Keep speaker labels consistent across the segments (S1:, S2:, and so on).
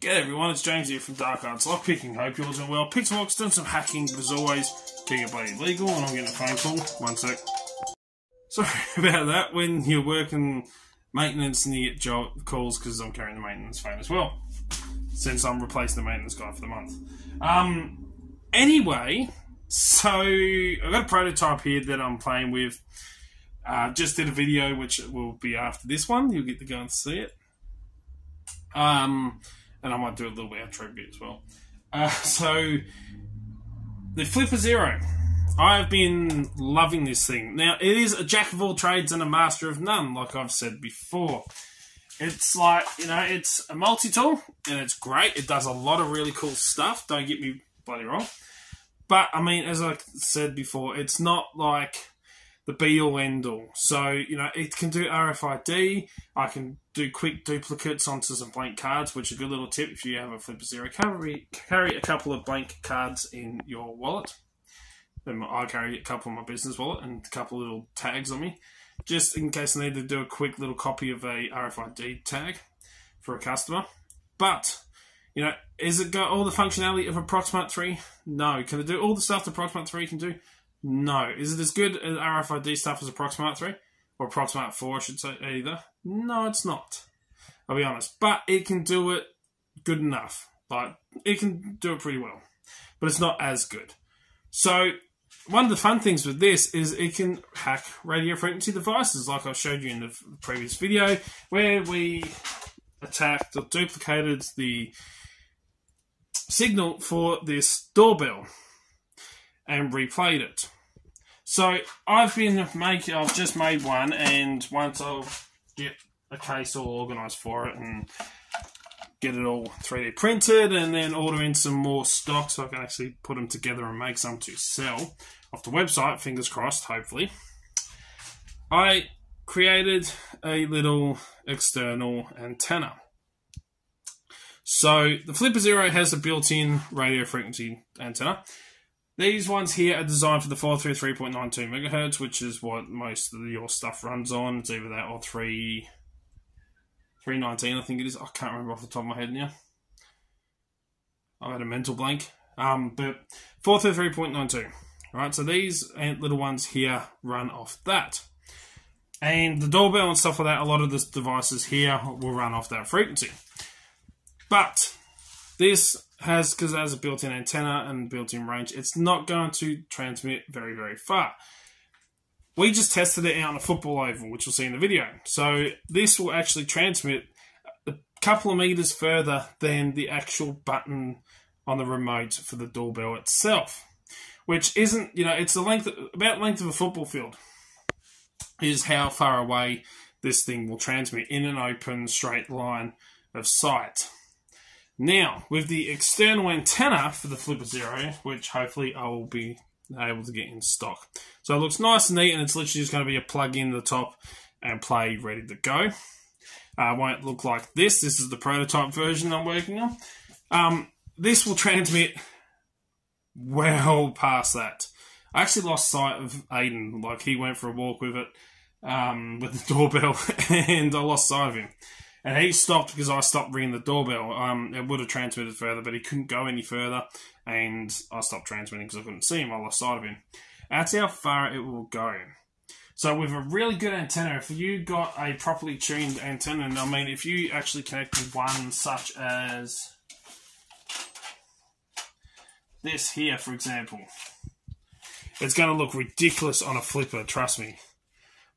S1: G'day everyone, it's James here from Dark Arts Lockpicking. Hope you're all doing well. Pixelbox done some hacking, but as always, keep it bloody legal, and I'm getting a phone call. One sec. Sorry about that. When you're working maintenance and you get job calls because I'm carrying the maintenance phone as well, since I'm replacing the maintenance guy for the month. Um, anyway, so I've got a prototype here that I'm playing with. Uh, just did a video which will be after this one. You'll get to go and see it. Um, and I might do a little outro bit as well. Uh, so, the Flipper Zero. I've been loving this thing. Now, it is a jack of all trades and a master of none, like I've said before. It's like, you know, it's a multi tool and it's great. It does a lot of really cool stuff. Don't get me bloody wrong. But, I mean, as I said before, it's not like the be all end all. So, you know, it can do RFID. I can do quick duplicates onto some blank cards, which is a good little tip if you have a Flipper Zero. Carry, carry a couple of blank cards in your wallet. I carry a couple in my business wallet and a couple of little tags on me, just in case I need to do a quick little copy of a RFID tag for a customer. But, you know, is it got all the functionality of a Proxmark 3? No. Can it do all the stuff that Proxmark 3 can do? No. Is it as good as RFID stuff as Proxmark 3? Or Proxmark 4, I should say, either? No, it's not. I'll be honest. But it can do it good enough. Like, it can do it pretty well. But it's not as good. So, one of the fun things with this is it can hack radio frequency devices, like I showed you in the previous video, where we attacked or duplicated the signal for this doorbell and replayed it. So I've been making, I've just made one, and once I'll get a case all organised for it and get it all 3D printed, and then order in some more stock so I can actually put them together and make some to sell off the website. Fingers crossed, hopefully. I created a little external antenna. So the Flipper Zero has a built-in radio frequency antenna. These ones here are designed for the 433.92 megahertz, which is what most of your stuff runs on. It's either that or 3 319, I think it is. I can't remember off the top of my head now. I've had a mental blank. Um, but 433.92. Right, so these little ones here run off that. And the doorbell and stuff like that, a lot of the devices here will run off that frequency. But this has, because it has a built-in antenna and built-in range, it's not going to transmit very, very far. We just tested it out on a football oval, which you'll see in the video. So this will actually transmit a couple of meters further than the actual button on the remote for the doorbell itself, which isn't, you know, it's the length, about length of a football field is how far away this thing will transmit in an open straight line of sight. Now, with the external antenna for the Flipper Zero, which hopefully I will be able to get in stock. So it looks nice and neat, and it's literally just going to be a plug in the top and play ready to go. Uh, won't look like this. This is the prototype version I'm working on. Um, this will transmit well past that. I actually lost sight of Aiden. Like, he went for a walk with it, um, with the doorbell, and I lost sight of him. And he stopped because I stopped ringing the doorbell. Um, it would have transmitted further, but he couldn't go any further, and I stopped transmitting because I couldn't see him. I lost sight of him. That's how far it will go. So with a really good antenna, if you got a properly tuned antenna, and I mean, if you actually connected one such as this here, for example, it's going to look ridiculous on a flipper, trust me.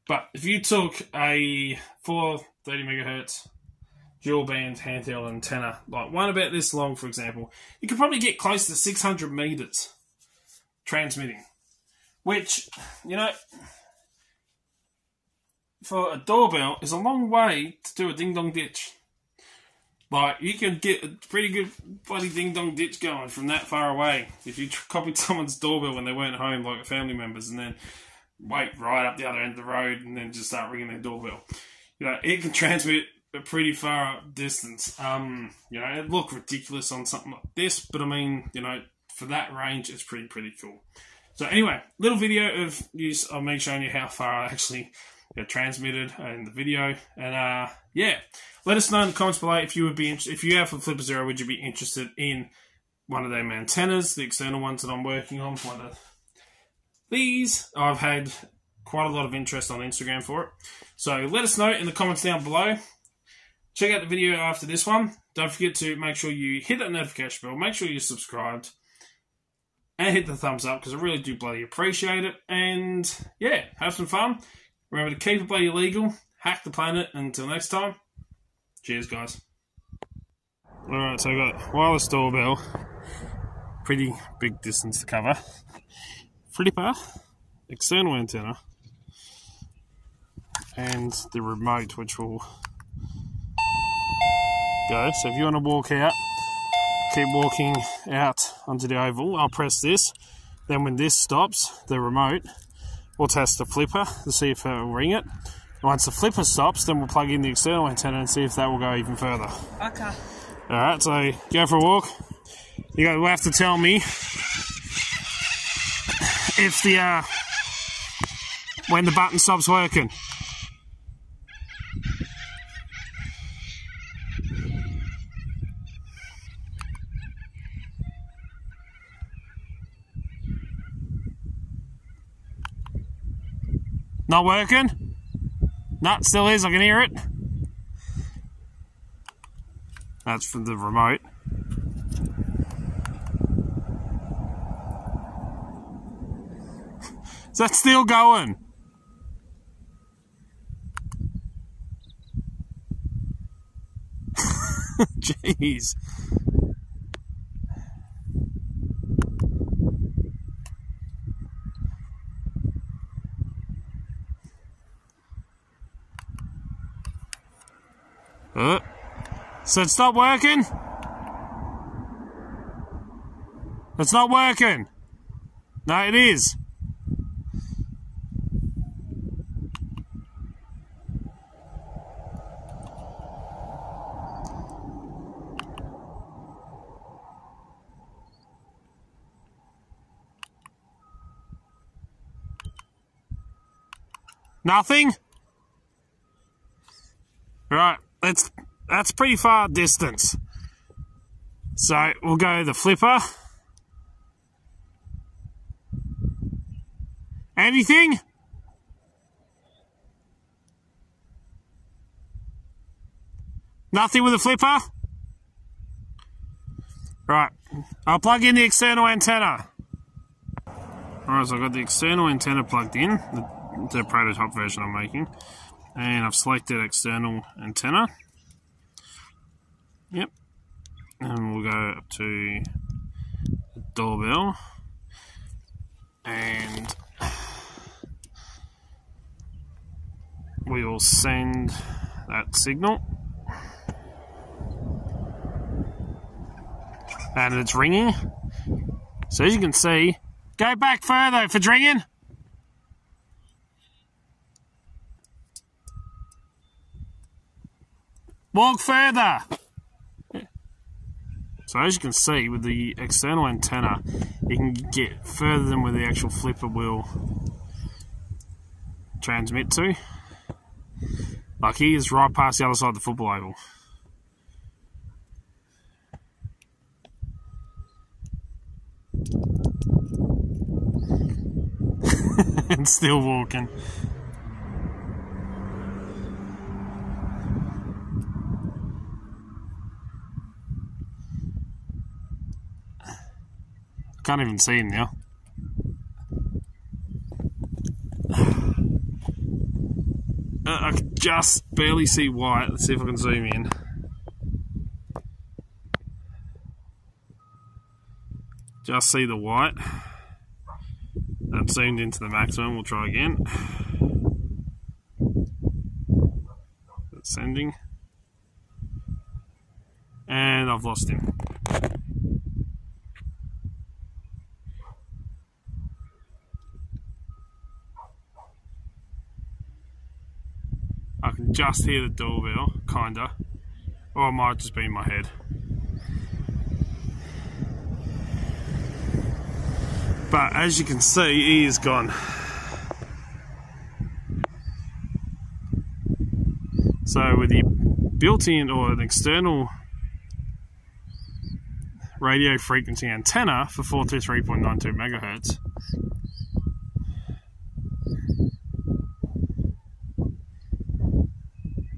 S1: But if you took a 430 megahertz dual band handheld antenna, like one about this long, for example, you could probably get close to 600 meters transmitting, which, you know, for a doorbell is a long way to do a ding dong ditch. Like, you can get a pretty good bloody ding dong ditch going from that far away if you copied someone's doorbell when they weren't home, like family members, and then wait right up the other end of the road and then just start ringing their doorbell. You know, it can transmit a pretty far distance. Um, you know, it looked ridiculous on something like this, but I mean, you know, for that range, it's pretty pretty cool. So anyway, little video of of me showing you how far I actually know, transmitted in the video, and uh, yeah, let us know in the comments below if you would be if you have a Flipper Zero, would you be interested in one of them antennas, the external ones that I'm working on, one of these. I've had quite a lot of interest on Instagram for it. So let us know in the comments down below. Check out the video after this one. Don't forget to make sure you hit that notification bell, make sure you're subscribed, and hit the thumbs up because I really do bloody appreciate it. And yeah, have some fun. Remember to keep it bloody legal, hack the planet. Until next time, cheers, guys. Alright, so I've got wireless doorbell, pretty big distance to cover, flipper, external antenna, and the remote which will go. So if you want to walk out, keep walking out onto the oval, I'll press this. Then when this stops, the remote, we'll test the flipper to see if it will ring it. Once the flipper stops, then we'll plug in the external antenna and see if that will go even further.
S2: Okay.
S1: Alright, so go for a walk. You will have to tell me if the uh, when the button stops working. Not working? No, still is, I can hear it. That's from the remote. Is that still going? Jeez. Uh, so it's not working? It's not working. No, it is. Nothing? That's pretty far distance. So we'll go the flipper. Anything? Nothing with the flipper? Right, I'll plug in the external antenna. Alright, so I've got the external antenna plugged in, the, the prototype version I'm making. And I've selected external antenna. Yep. And we'll go up to the doorbell. And we will send that signal. And it's ringing. So as you can see, go back further it's ringing. Walk further. So as you can see with the external antenna, you can get further than where the actual flipper will transmit to. Like he is right past the other side of the football oval. and still walking. I can't even see him now. Uh, I can just barely see white. Let's see if I can zoom in. Just see the white. That's zoomed into the maximum. We'll try again. It's sending. And I've lost him. I can just hear the doorbell, kinda. Or it might just be in my head. But as you can see, he is gone. So with the built-in or an external radio frequency antenna for 423.92 megahertz.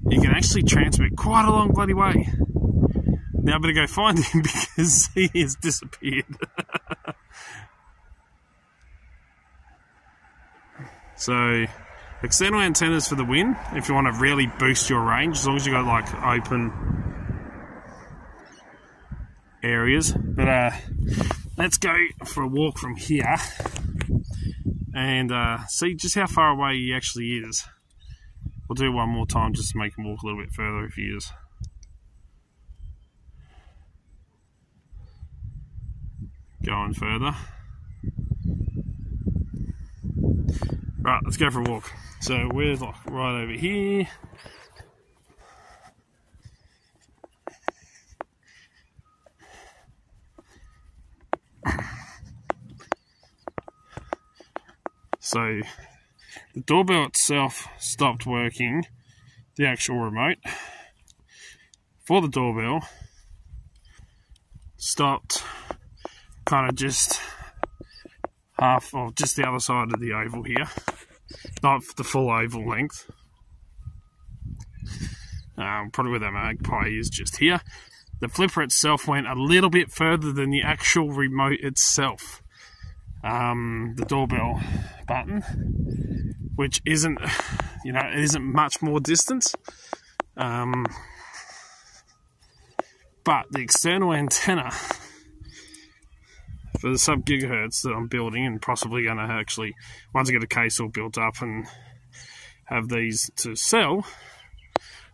S1: You can actually transmit quite a long bloody way. Now I better go find him because he has disappeared. so external antennas for the win if you want to really boost your range as long as you got like open areas but uh let's go for a walk from here and uh, see just how far away he actually is we'll do one more time just to make him walk a little bit further if he is going further Right, let's go for a walk. So we're like right over here. So the doorbell itself stopped working, the actual remote for the doorbell stopped kind of just half or just the other side of the oval here not the full oval length. Um, probably where the magpie is just here. The flipper itself went a little bit further than the actual remote itself. Um, the doorbell button, which isn't, you know, it isn't much more distance. Um, but the external antenna for the sub gigahertz that I'm building and possibly going to actually, once I get a case all built up and have these to sell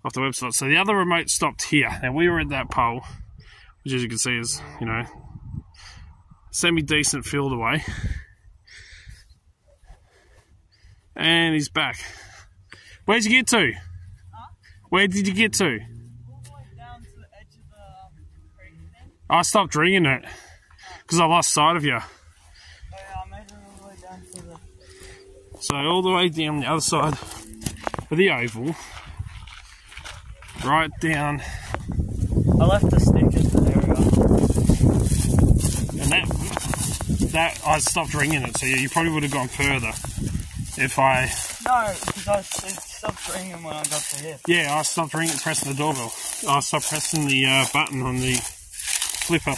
S1: off the website. So the other remote stopped here. Now we were at that pole, which as you can see is, you know, semi-decent field away. And he's back. Where'd you get to? Huh? Where did you get to? I stopped ringing it because I lost sight of you. So all the way down the other side of the oval, right down.
S2: I left the stickers there.
S1: And that, I stopped ringing it, so yeah, you probably would have gone further if I.
S2: No, because I stopped ringing when I got to here.
S1: Yeah, I stopped ringing, pressing the doorbell. I stopped pressing the uh, button on the flipper.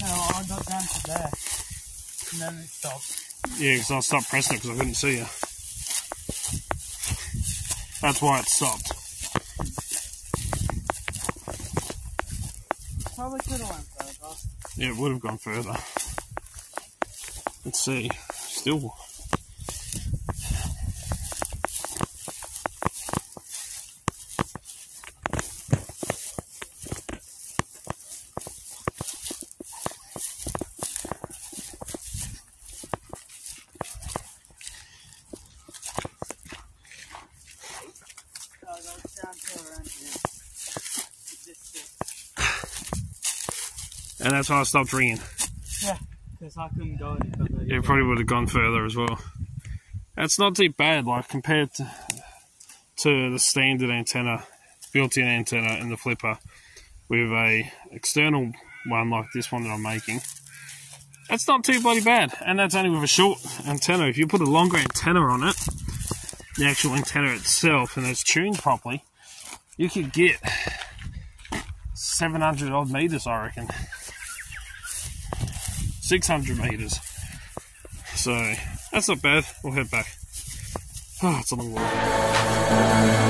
S2: No, I got down to there. And then it stopped.
S1: Yeah, because I stopped pressing it because I couldn't see you. That's why it stopped.
S2: Probably could have went further.
S1: Yeah, it would have gone further. Let's see. Still And that's why I stopped ringing.
S2: Because I couldn't go any further.
S1: It probably would have gone further as well. That's not too bad, like compared to, to the standard antenna, built-in antenna in the flipper with a external one like this one that I'm making. That's not too bloody bad, and that's only with a short antenna. If you put a longer antenna on it, the actual antenna itself, and it's tuned properly, you could get 700 odd meters, I reckon. 600 meters. So that's not bad. We'll head back. Oh, it's a long walk.